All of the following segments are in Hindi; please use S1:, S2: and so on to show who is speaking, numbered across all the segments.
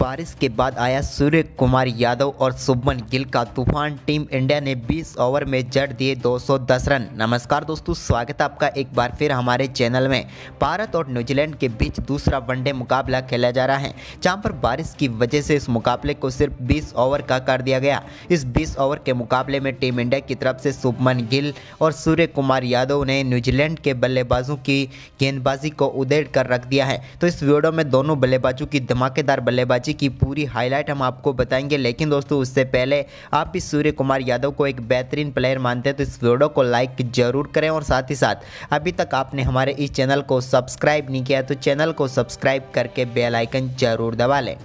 S1: बारिश के बाद आया सूर्य कुमार यादव और शुभमन गिल का तूफ़ान। टीम इंडिया ने 20 ओवर में जड़ दिए 210 रन। नमस्कार दोस्तों, स्वागत है आपका एक बार फिर हमारे चैनल में। भारत और न्यूजीलैंड के बीच दूसरा वनडे मुकाबला खेला जा रहा है, जहाँ पर बारिश की वजह से इस मुकाबले को सिर्फ़ 20 ओवर का कर दिया गया। इस 20 ओवर के मुकाबले में टीम इंडिया की तरफ़ से शुभमन गिल और सूर्य कुमार यादव ने न्यूजीलैंड के बल्लेबाजों की गेंदबाजी को उदेड़ कर रख दिया है। तो इस वीडियो में दोनों बल्लेबाजों की धमाकेदार बल्लेबाजी की पूरी हाईलाइट हम आपको बताएँगे। लेकिन दोस्तों, उससे पहले आप इस सूर्य कुमार यादव को एक बेहतरीन प्लेयर मानते हैं तो इस वीडियो को लाइक ज़रूर करें और साथ ही साथ अभी तक आपने हमारे इस चैनल को सब्सक्राइब नहीं किया तो चैनल को सब्सक्राइब करके बेल आइकन ज़रूर दबा लें।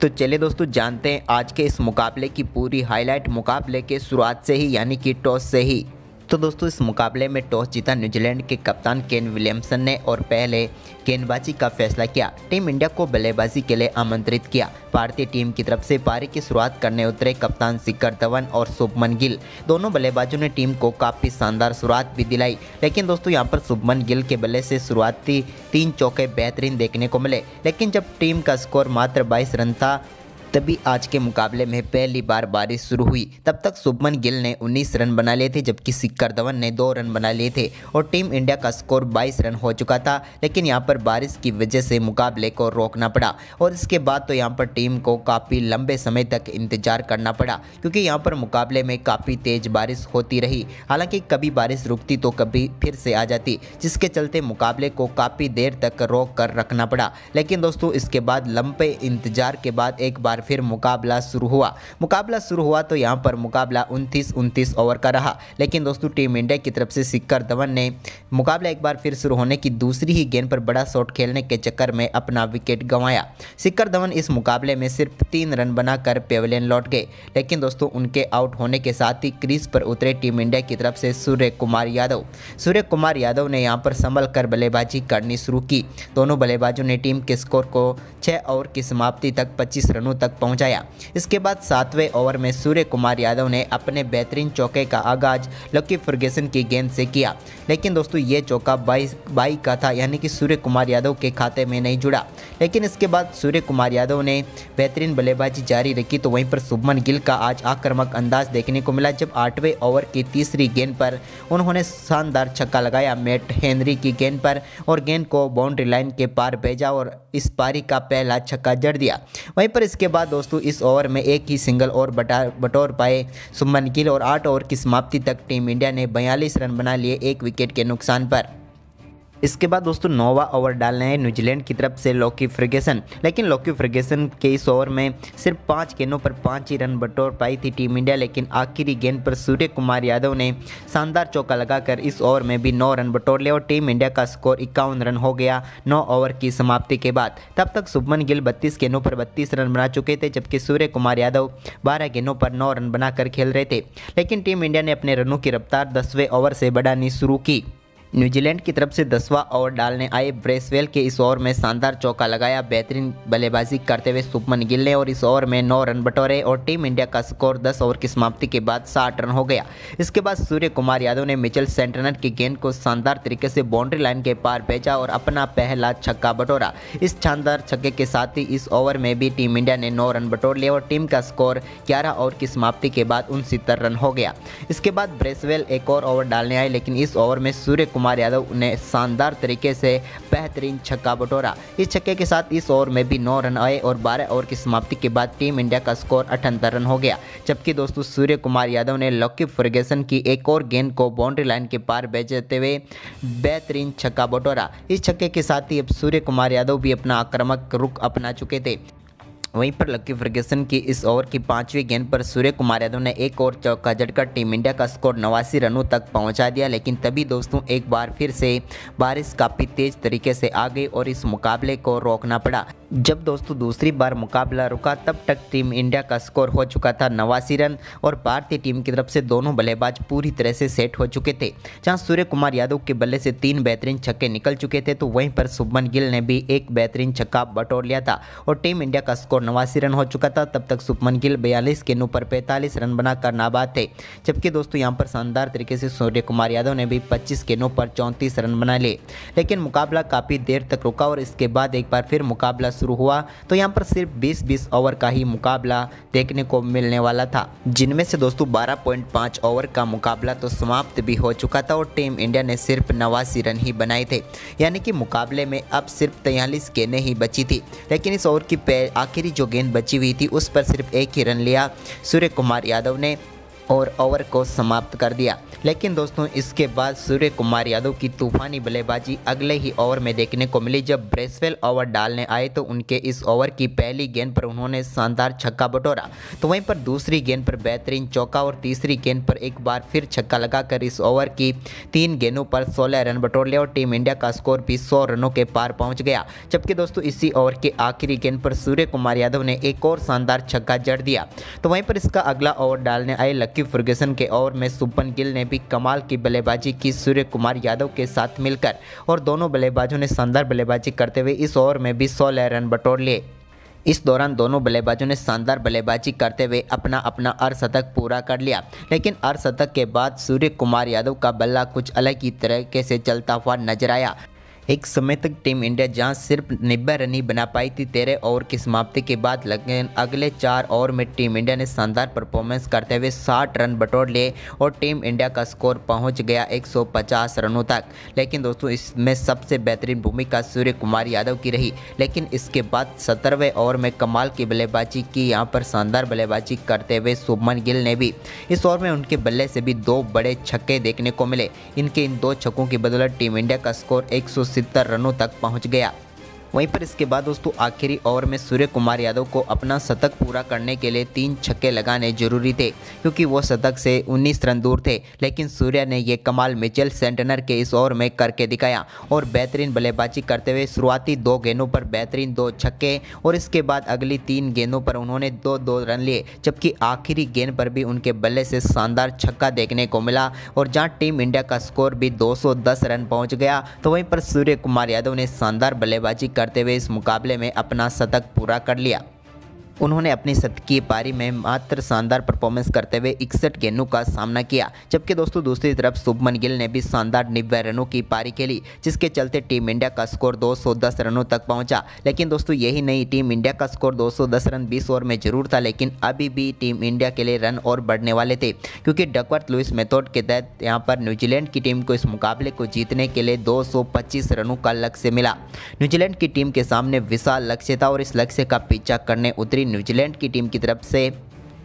S1: तो चलिए दोस्तों, जानते हैं आज के इस मुकाबले की पूरी हाईलाइट मुकाबले के शुरुआत से ही, यानी कि टॉस से ही। तो दोस्तों, इस मुकाबले में टॉस जीता न्यूजीलैंड के कप्तान केन विलियमसन ने और पहले गेंदबाजी का फैसला किया। टीम इंडिया को बल्लेबाजी के लिए आमंत्रित किया। भारतीय टीम की तरफ़ से पारी की शुरुआत करने उतरे कप्तान शिखर धवन और शुभमन गिल। दोनों बल्लेबाजों ने टीम को काफ़ी शानदार शुरुआत भी दिलाई। लेकिन दोस्तों, यहाँ पर शुभमन गिल के बल्ले से शुरुआती तीन चौके बेहतरीन देखने को मिले। लेकिन जब टीम का स्कोर मात्र बाईस रन था तभी आज के मुकाबले में पहली बार बारिश शुरू हुई। तब तक शुभमन गिल ने 19 रन बना लिए थे, जबकि सिक्कर धवन ने दो रन बना लिए थे और टीम इंडिया का स्कोर 22 रन हो चुका था। लेकिन यहाँ पर बारिश की वजह से मुकाबले को रोकना पड़ा और इसके बाद तो यहाँ पर टीम को काफ़ी लंबे समय तक इंतज़ार करना पड़ा, क्योंकि यहाँ पर मुकाबले में काफ़ी तेज़ बारिश होती रही। हालाँकि कभी बारिश रुकती तो कभी फिर से आ जाती, जिसके चलते मुकाबले को काफ़ी देर तक रोक कर रखना पड़ा। लेकिन दोस्तों, इसके बाद लंबे इंतज़ार के बाद एक बार फिर मुकाबला शुरू हुआ। मुकाबला शुरू हुआ तो यहाँ पर मुकाबला उनतीस उनतीस ओवर का रहा। लेकिन दोस्तों, टीम इंडिया की तरफ़ से सिक्कर धवन ने मुकाबला एक बार फिर शुरू होने की दूसरी ही गेंद पर बड़ा शॉट खेलने के चक्कर में अपना विकेट गंवाया। सिक्कर धवन इस मुकाबले में सिर्फ़ तीन रन बनाकर पेवलियन लौट गए। लेकिन दोस्तों, उनके आउट होने के साथ ही क्रीज पर उतरे टीम इंडिया की तरफ़ से सूर्य कुमार यादव। सूर्य कुमार यादव ने यहाँ पर संभल कर बल्लेबाजी करनी शुरू की। दोनों बल्लेबाजों ने टीम के स्कोर को छः ओवर की समाप्ति तक पच्चीस रनों तक पहुँचाया। इसके बाद सातवें ओवर में सूर्य कुमार यादव ने अपने बेहतरीन चौके का आगाज़ लकी फर्गेसन की गेंद से किया। लेकिन दोस्तों, ये चौका बाईस बाई का था, यानी कि सूर्य कुमार यादव के खाते में नहीं जुड़ा। लेकिन इसके बाद सूर्य कुमार यादव ने बेहतरीन बल्लेबाजी जारी रखी तो वहीं पर शुभमन गिल का आज आक्रामक अंदाज देखने को मिला। जब आठवें ओवर की तीसरी गेंद पर उन्होंने शानदार छक्का लगाया, मैट हेनरी की गेंद पर, और गेंद को बाउंड्री लाइन के पार भेजा और इस पारी का पहला छक्का जड़ दिया। वहीं पर इसके बाद दोस्तों, इस ओवर में एक ही सिंगल और बटा, बटोर पाए सुमन गिल और आठ ओवर की समाप्ति तक टीम इंडिया ने बयालीस रन बना लिए एक विकेट के नुकसान पर। इसके बाद दोस्तों नोवा ओवर डालने हैं न्यूजीलैंड की तरफ़ से लॉकी फ्रिगेसन। लेकिन लॉकी फ्रिगेसन के इस ओवर में सिर्फ़ पाँच गेंदों पर पाँच ही रन बटोर पाई थी टीम इंडिया, लेकिन आखिरी गेंद पर सूर्य कुमार यादव ने शानदार चौका लगाकर इस ओवर में भी नौ रन बटोर लिया और टीम इंडिया का स्कोर इक्यावन रन हो गया नौ ओवर की समाप्ति के बाद। तब तक शुभमन गिल बत्तीस गेंदों पर बत्तीस रन बना चुके थे, जबकि सूर्य कुमार यादव बारह गेंदों पर नौ रन बनाकर खेल रहे थे। लेकिन टीम इंडिया ने अपने रनों की रफ्तार दसवें ओवर से बढ़ानी शुरू की। न्यूजीलैंड की तरफ़ से दसवां ओवर डालने आए ब्रेसवेल के इस ओवर में शानदार चौका लगाया। बेहतरीन बल्लेबाजी करते हुए सुपमन गिल ने और इस ओवर में नौ रन बटोरे और टीम इंडिया का स्कोर 10 ओवर की समाप्ति के बाद साठ रन हो गया। इसके बाद सूर्य कुमार यादव ने मिचल सेंटनर की गेंद को शानदार तरीके से बाउंड्री लाइन के पार भेजा और अपना पहला छक्का बटोरा। इस शानदार छक्के के साथ ही इस ओवर में भी टीम इंडिया ने नौ रन बटोर लिया और टीम का स्कोर ग्यारह ओवर की समाप्ति के बाद उनसत्तर रन हो गया। इसके बाद ब्रेसवेल एक और ओवर डालने आए, लेकिन इस ओवर में सूर्य कुमार यादव ने शानदार तरीके से बेहतरीन छक्का बटोरा। इस छक्के के साथ इस ओवर में भी नौ रन आए और बारह ओवर की समाप्ति के बाद टीम इंडिया का स्कोर अठहत्तर रन हो गया। जबकि दोस्तों, सूर्य कुमार यादव ने लकी फर्गेसन की एक और गेंद को बाउंड्री लाइन के पार भेजते हुए बेहतरीन छक्का बटोरा। इस छक्के के साथ ही अब सूर्य कुमार यादव भी अपना आक्रामक रुख अपना चुके थे। वहीं पर लकी फर्गेसन की इस ओवर की पांचवी गेंद पर सूर्य कुमार यादव ने एक और चौका जड़कर टीम इंडिया का स्कोर नवासी रनों तक पहुँचा दिया, लेकिन तभी दोस्तों एक बार फिर से बारिश काफ़ी तेज तरीके से आ गई और इस मुकाबले को रोकना पड़ा। जब दोस्तों दूसरी बार मुकाबला रुका, तब तक टीम इंडिया का स्कोर हो चुका था नवासी रन और भारतीय टीम की तरफ़ से दोनों बल्लेबाज पूरी तरह से सेट हो चुके थे। जहाँ सूर्य कुमार यादव के बल्ले से तीन बेहतरीन छक्के निकल चुके थे तो वहीं पर शुभमन गिल ने भी एक बेहतरीन छक्का बटोर लिया था और टीम इंडिया का स्कोर स्कोर नवासी रन हो चुका था, तब तक सुपमन गिल बयालीस गेंदों पर पैंतालीस रन बनाकर नाबाद थे। जबकि दोस्तों, यहाँ पर शानदार तरीके से सूर्य कुमार यादव ने भी पच्चीस गेंदों पर चौंतीस रन बना लिए। लेकिन मुकाबला काफ़ी देर तक रुका और इसके बाद एक बार फिर मुकाबला शुरू हुआ तो यहाँ पर सिर्फ़ बीस बीस ओवर का ही मुकाबला देखने को मिलने वाला था। जिनमें से दोस्तों, बारह पॉइंट पाँच ओवर का मुकाबला तो समाप्त भी हो चुका था और टीम इंडिया ने सिर्फ़ नवासी रन ही बनाए थे। यानी कि मुकाबले में अब सिर्फ़ तैयलीस गेंदें ही बची थी। लेकिन इस ओवर की आखिरी जो गेंद बची हुई थी, उस पर सिर्फ़ एक ही रन लिया। सूर्य कुमार यादव ने और ओवर को समाप्त कर दिया। लेकिन दोस्तों, इसके बाद सूर्य कुमार यादव की तूफानी बल्लेबाजी अगले ही ओवर में देखने को मिली। जब ब्रेसवेल ओवर डालने आए तो उनके इस ओवर की पहली गेंद पर उन्होंने शानदार छक्का बटोरा। तो वहीं पर दूसरी गेंद पर बेहतरीन चौका और तीसरी गेंद पर एक बार फिर छक्का लगाकर इस ओवर की तीन गेंदों पर सोलह रन बटोर लिया और टीम इंडिया का स्कोर भी सौ रनों के पार पहुँच गया। जबकि दोस्तों, इसी ओवर के आखिरी गेंद पर सूर्य कुमार यादव ने एक और शानदार छक्का जड़ दिया। तो वहीं पर इसका अगला ओवर डालने आए लक्की फर्गेसन के ओवर में सुपन गिल ने भी कमाल की बल्लेबाजी की। सूर्य कुमार यादव के साथ मिलकर और दोनों बल्लेबाजों ने शानदार बल्लेबाजी करते हुए इस ओवर में भी सोलह रन बटोर लिए। इस दौरान दोनों बल्लेबाजों ने शानदार बल्लेबाजी करते हुए अपना अपना अर्धशतक पूरा कर लिया। लेकिन अर्धशतक के बाद सूर्य कुमार यादव का बल्ला कुछ अलग ही तरीके से चलता हुआ नज़र आया। एक समय तक टीम इंडिया जहाँ सिर्फ़ नब्बे रन ही बना पाई थी तेरह ओवर की समाप्ति के बाद लेकिन अगले चार ओवर में टीम इंडिया ने शानदार परफॉर्मेंस करते हुए 60 रन बटोर लिए और टीम इंडिया का स्कोर पहुँच गया 150 रनों तक। लेकिन दोस्तों, इसमें सबसे बेहतरीन भूमिका सूर्य कुमार यादव की रही, लेकिन इसके बाद सत्रहवें ओवर में कमाल की बल्लेबाजी की, यहाँ पर शानदार बल्लेबाजी करते हुए शुभमन गिल ने भी। इस ओवर में उनके बल्ले से भी दो बड़े छक्के देखने को मिले। इनके इन दो छक्कों की बदौलत टीम इंडिया का स्कोर एक रनों तक पहुँच गया। वहीं पर इसके बाद दोस्तों, आखिरी ओवर में सूर्य कुमार यादव को अपना शतक पूरा करने के लिए तीन छक्के लगाने ज़रूरी थे, क्योंकि वो शतक से 19 रन दूर थे। लेकिन सूर्य ने ये कमाल मिचेल सेंटनर के इस ओवर में करके दिखाया और बेहतरीन बल्लेबाजी करते हुए शुरुआती दो गेंदों पर बेहतरीन दो छक्के और इसके बाद अगली तीन गेंदों पर उन्होंने दो दो रन लिए, जबकि आखिरी गेंद पर भी उनके बल्ले से शानदार छक्का देखने को मिला और जहाँ टीम इंडिया का स्कोर भी दो सौ दस रन पहुँच गया तो वहीं पर सूर्य कुमार यादव ने शानदार बल्लेबाजी करते हुए इस मुकाबले में अपना शतक पूरा कर लिया। उन्होंने अपनी शतकीय पारी में मात्र शानदार परफॉर्मेंस करते हुए इकसठ गेंदों का सामना किया, जबकि दोस्तों दूसरी तरफ़ शुभमन गिल ने भी शानदार नब्बे रनों की पारी खेली, जिसके चलते टीम इंडिया का स्कोर 210 रनों तक पहुँचा। लेकिन दोस्तों यही नहीं, टीम इंडिया का स्कोर 210 रन 20 ओवर में ज़रूर था, लेकिन अभी भी टीम इंडिया के लिए रन और बढ़ने वाले थे, क्योंकि डकवर्थ लुइस मेथोड के तहत यहाँ पर न्यूजीलैंड की टीम को इस मुकाबले को जीतने के लिए दो सौ पच्चीस रनों का लक्ष्य मिला। न्यूजीलैंड की टीम के सामने विशाल लक्ष्य था और इस लक्ष्य का पीछा करने उतरी न्यूजीलैंड की टीम की तरफ़ से।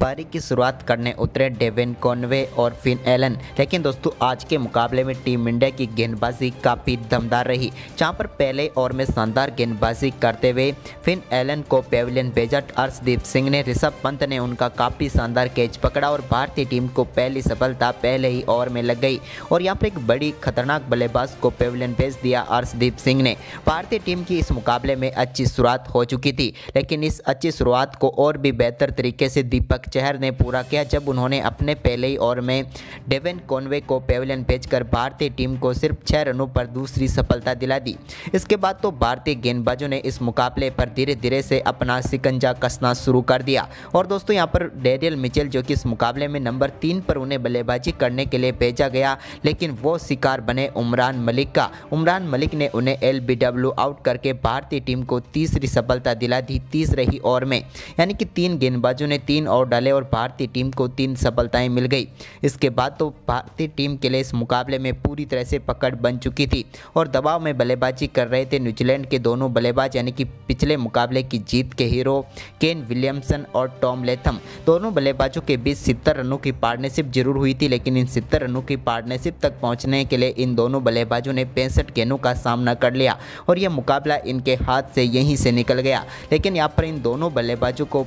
S1: पारी की शुरुआत करने उतरे डेविन कॉनवे और फिन एलन। लेकिन दोस्तों, आज के मुकाबले में टीम इंडिया की गेंदबाजी काफ़ी दमदार रही, जहाँ पर पहले ओवर में शानदार गेंदबाजी करते हुए फिन एलन को पेविलियन भेजा। अर्शदीप सिंह ने, ऋषभ पंत ने उनका काफ़ी शानदार कैच पकड़ा और भारतीय टीम को पहली सफलता पहले ही ओवर में लग गई। और यहाँ पर एक बड़ी खतरनाक बल्लेबाज को पेविलियन भेज दिया अर्शदीप सिंह ने। भारतीय टीम की इस मुकाबले में अच्छी शुरुआत हो चुकी थी, लेकिन इस अच्छी शुरुआत को और भी बेहतर तरीके से दीपक चहर ने पूरा किया जब उन्होंने अपने पहले ही ओवर में डेवन कॉनवे को पेविलियन भेजकर भारतीय टीम को सिर्फ़ छः रनों पर दूसरी सफलता दिला दी। इसके बाद तो भारतीय गेंदबाजों ने इस मुकाबले पर धीरे धीरे से अपना सिकंजा कसना शुरू कर दिया। और दोस्तों, यहाँ पर डेरियल मिचेल, जो कि इस मुकाबले में नंबर तीन पर उन्हें बल्लेबाजी करने के लिए भेजा गया, लेकिन वो शिकार बने उमरान मलिक का। उमरान मलिक ने उन्हें एलबीडब्ल्यू आउट करके भारतीय टीम को तीसरी सफलता दिला दी तीसरे ही ओवर में। यानी कि तीन गेंदबाजों ने तीन और डाले और भारतीय टीम को तीन सफलताएँ मिल गई। इसके बाद तो भारतीय टीम के लिए इस मुकाबले में पूरी तरह से पकड़ बन चुकी थी और दबाव में बल्लेबाजी कर रहे थे न्यूजीलैंड के दोनों बल्लेबाज, यानी कि पिछले मुकाबले की जीत के हीरो केन विलियमसन और टॉम लेथम। दोनों बल्लेबाजों के बीच सितर रनों की पार्टनरशिप ज़रूर हुई थी, लेकिन इन सितर रनों की पार्टनरशिप तक पहुँचने के लिए इन दोनों बल्लेबाजों ने पैंसठ गेंदों का सामना कर लिया और यह मुकाबला इनके हाथ से यहीं से निकल गया। लेकिन यहाँ पर इन दोनों बल्लेबाजों को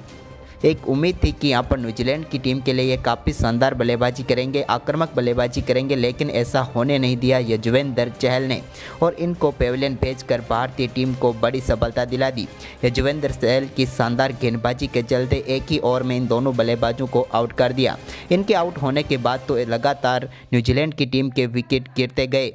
S1: एक उम्मीद थी कि यहाँ पर न्यूजीलैंड की टीम के लिए ये काफ़ी शानदार बल्लेबाजी करेंगे, आक्रामक बल्लेबाजी करेंगे, लेकिन ऐसा होने नहीं दिया यजुवेंद्र चहल ने और इनको पेविलियन भेजकर भारतीय टीम को बड़ी सफलता दिला दी। यजुवेंद्र चहल की शानदार गेंदबाजी के चलते एक ही ओवर में इन दोनों बल्लेबाजों को आउट कर दिया। इनके आउट होने के बाद तो लगातार न्यूजीलैंड की टीम के विकेट गिरते गए।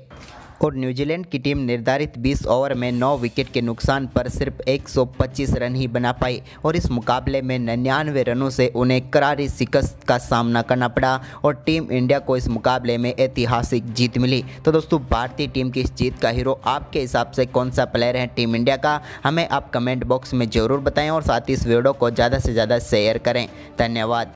S1: और न्यूजीलैंड की टीम निर्धारित 20 ओवर में 9 विकेट के नुकसान पर सिर्फ़ 125 रन ही बना पाई और इस मुकाबले में निन्यानवे रनों से उन्हें करारी शिकस्त का सामना करना पड़ा और टीम इंडिया को इस मुकाबले में ऐतिहासिक जीत मिली। तो दोस्तों, भारतीय टीम की इस जीत का हीरो आपके हिसाब से कौन सा प्लेयर है टीम इंडिया का? हमें आप कमेंट बॉक्स में ज़रूर बताएँ और साथ ही इस वीडियो को ज़्यादा से ज़्यादा शेयर करें। धन्यवाद।